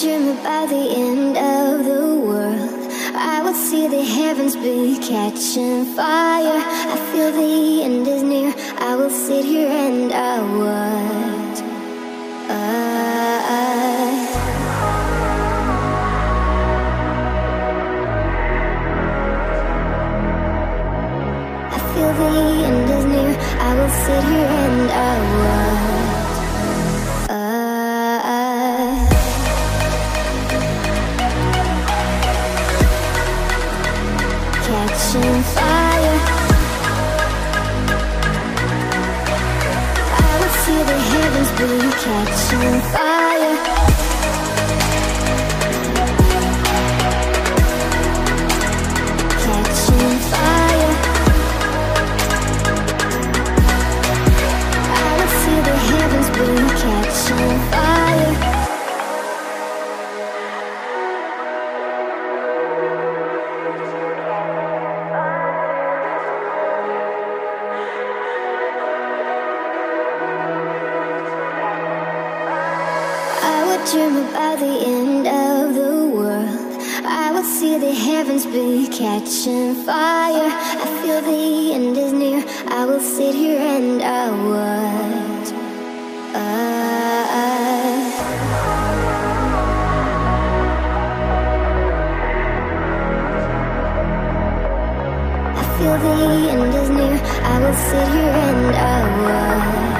dream about the end of the world. I would see the heavens be catching fire. I feel the end is near. I will sit here and I watch. Be catching fire. Dream about the end of the world. I would see the heavens be catching fire. I feel the end is near. I will sit here and I watch. I feel the end is near. I will sit here and I watch.